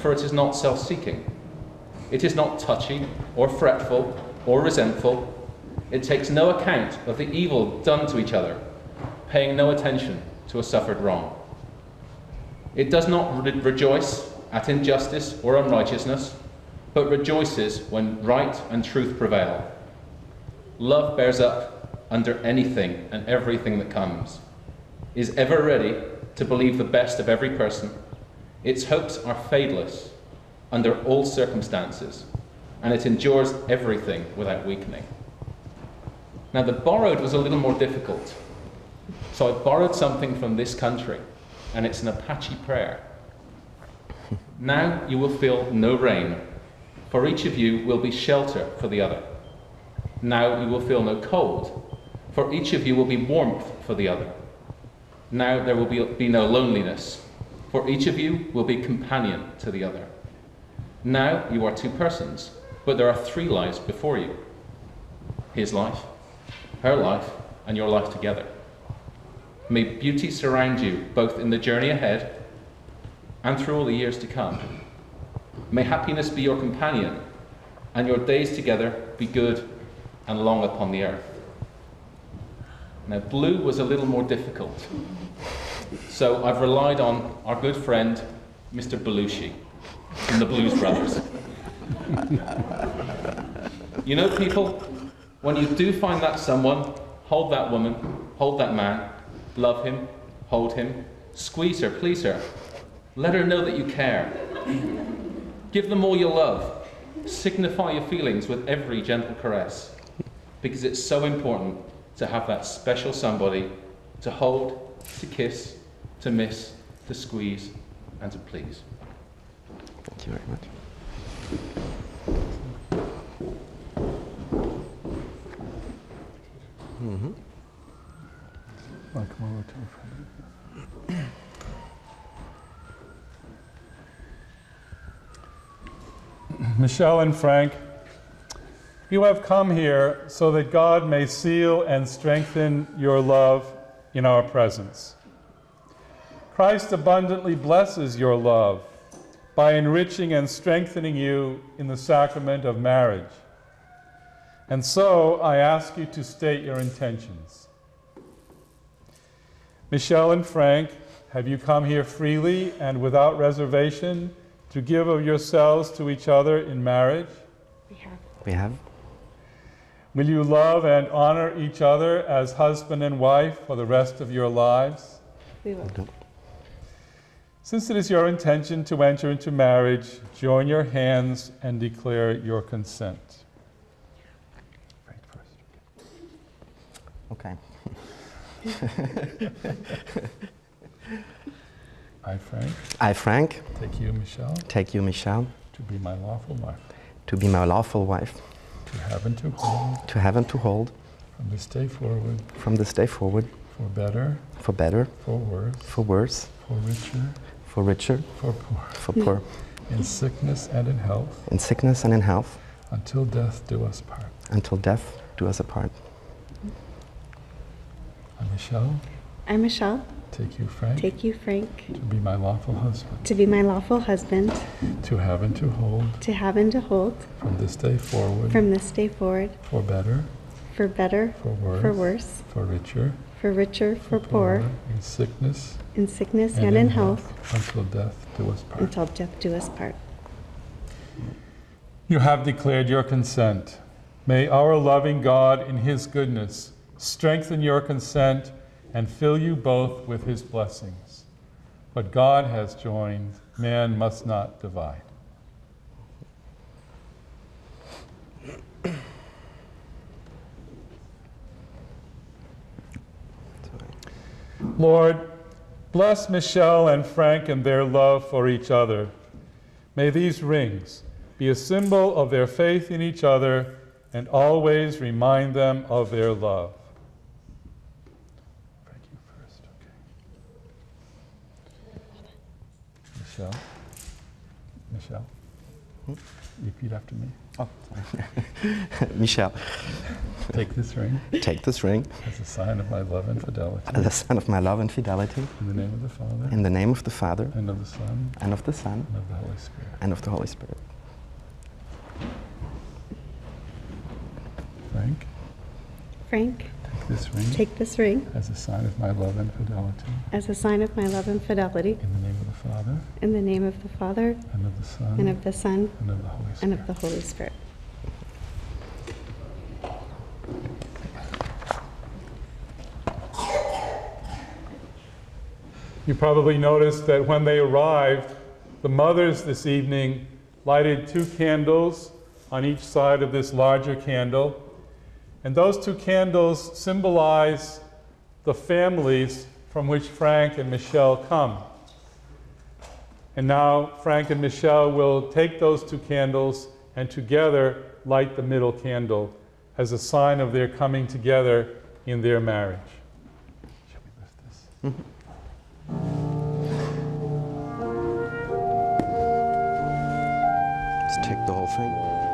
for it is not self seeking. It is not touchy or fretful or resentful. It takes no account of the evil done to each other, paying no attention to a suffered wrong. It does not re- rejoice at injustice or unrighteousness, but rejoices when right and truth prevail. Love bears up under anything and everything that comes, is ever ready to believe the best of every person. Its hopes are fadeless under all circumstances, and it endures everything without weakening. Now, the borrowed was a little more difficult. So I borrowed something from this country, and it's an Apache prayer. Now you will feel no rain, for each of you will be shelter for the other. Now you will feel no cold, for each of you will be warmth for the other. Now there will be, be no loneliness, for each of you will be companion to the other. Now you are two persons, but there are three lives before you his life, her life, and your life together. May beauty surround you both in the journey ahead and through all the years to come. May happiness be your companion, and your days together be good and long upon the earth. Now, blue was a little more difficult, so I've relied on our good friend, Mr. Belushi, from the Blues Brothers. you know, people, when you do find that someone, hold that woman, hold that man, love him, hold him, squeeze her, please her, let her know that you care. Give them all your love. Signify your feelings with every gentle caress. Because it's so important to have that special somebody to hold, to kiss, to miss, to squeeze, and to please. Thank you very much. Mm-hmm. I'll come over to the front. Michelle and Frank, you have come here so that God may seal and strengthen your love in our presence. Christ abundantly blesses your love by enriching and strengthening you in the sacrament of marriage. And so I ask you to state your intentions. Michelle and Frank, have you come here freely and without reservation to give of yourselves to each other in marriage? We have. We have. Will you love and honor each other as husband and wife for the rest of your lives? We will. Since it is your intention to enter into marriage, join your hands and declare your consent. Frank. Okay. I, Frank, I, Frank, take you, Michelle, take you, Michelle, to be my lawful wife, to be my lawful wife, to have and to hold. To have and to hold. From this day forward. From this day forward. For better, for better, for worse, for worse, for richer, for richer, for poor, for poor, in sickness and in health, in sickness and in health, until death do us part. until death do us apart. I'm Michelle, I'm Michelle, take you, Frank, take you, Frank, to be my lawful husband, to be my lawful husband, to have and to hold. To have and to hold. From this day forward. From this day forward. For better, for better, for worse, for worse, for richer, for richer, for poor, in sickness in sickness and in health, until death do us part. until death do us part. You have declared your consent. May our loving God, in His goodness, strengthen your consent and fill you both with His blessings. What God has joined, man must not divide. Lord, bless Michelle and Frank and their love for each other. May these rings be a symbol of their faith in each other and always remind them of their love. Frank, you first, okay. Michelle? Michelle? Hmm? Repeat after me. Oh, Michelle, Take this ring. Take this ring. As a sign of my love and fidelity. as a sign of my love and fidelity. In the name of the Father, in the name of the Father. And of the Son, and of the Son. And of the Holy Spirit. and of the Holy Spirit. Frank, Frank, take this ring. Take this ring. As a sign of my love and fidelity. as a sign of my love and fidelity. In the name of the Father, in the name of the Father and of the Son, and of the Son and of the Holy and of the Holy Spirit. You probably noticed that when they arrived, the mothers this evening lighted two candles on each side of this larger candle. And those two candles symbolize the families from which Frank and Michelle come. And now Frank and Michelle will take those two candles and together light the middle candle as a sign of their coming together in their marriage. Shall we lift this? Let's take the whole thing.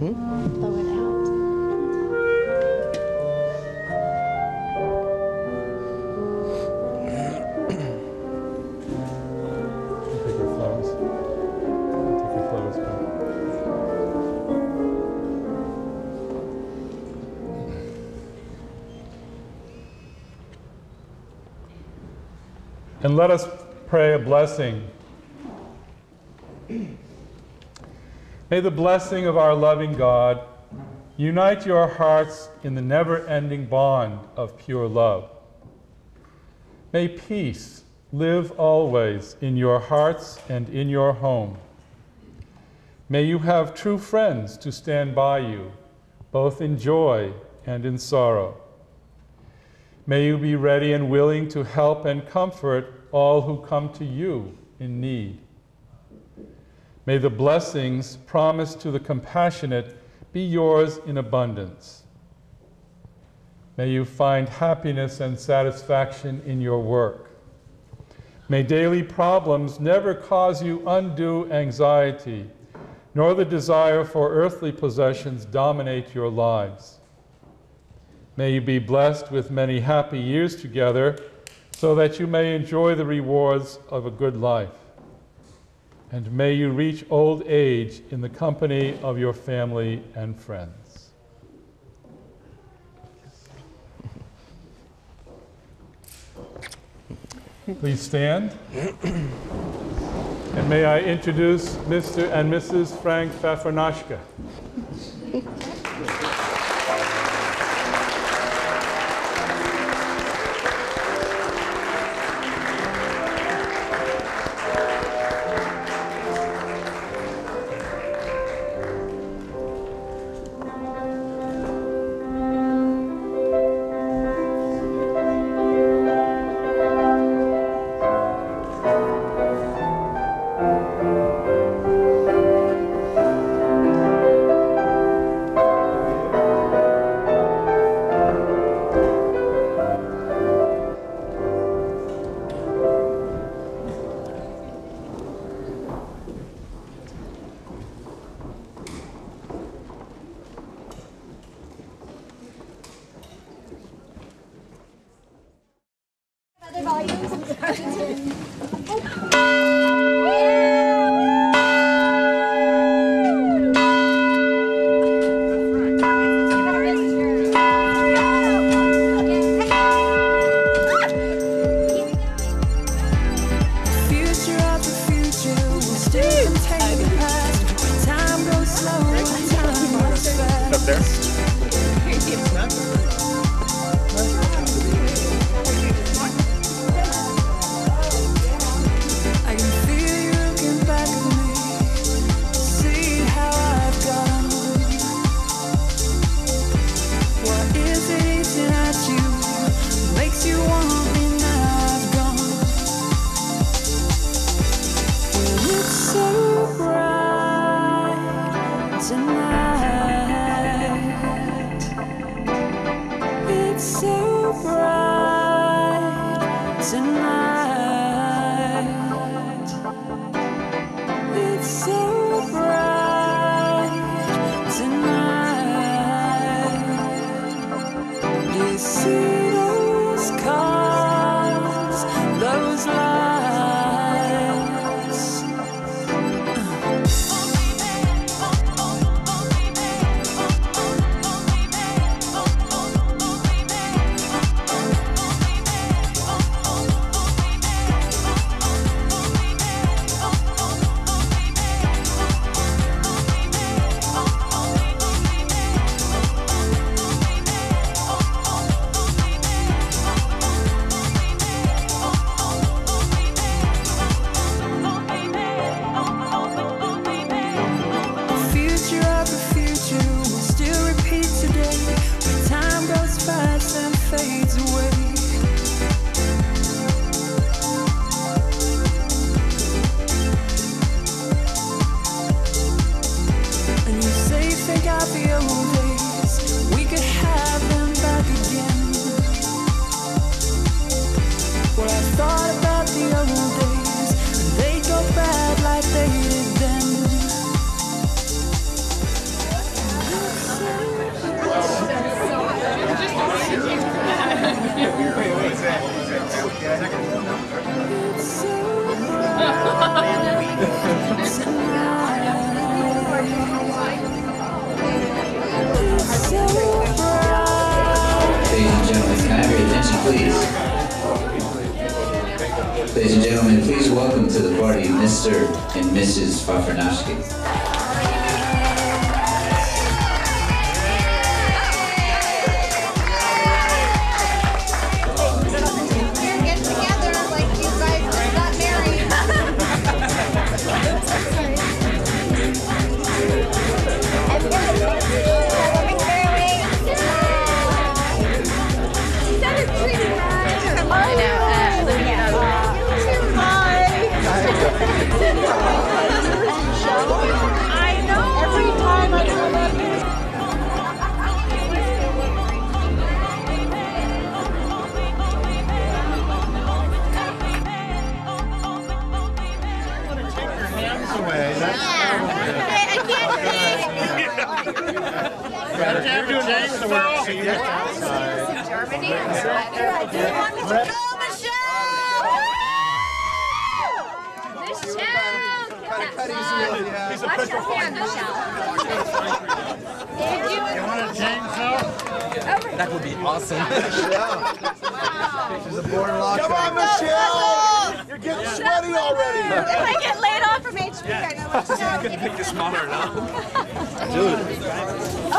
Mm-hmm. Blow it out. Take your flowers. Take your flowers back. And let us pray a blessing. May the blessing of our loving God unite your hearts in the never ending bond of pure love. May peace live always in your hearts and in your home. May you have true friends to stand by you, both in joy and in sorrow. May you be ready and willing to help and comfort all who come to you in need. May the blessings promised to the compassionate be yours in abundance. May you find happiness and satisfaction in your work. May daily problems never cause you undue anxiety, nor the desire for earthly possessions dominate your lives. May you be blessed with many happy years together so that you may enjoy the rewards of a good life. And may you reach old age in the company of your family and friends. Please stand. And may I introduce Mr. and Mrs. Frank Pfaffernoschke. 아! See those cars, Mr. and Mrs. Pfaffernoschke. Your hand, Michelle. Did you? You want to change That would be awesome. Come on, Michelle! You're getting sweaty already. If I get laid off from HP, I know what to do. Pick this smaller now.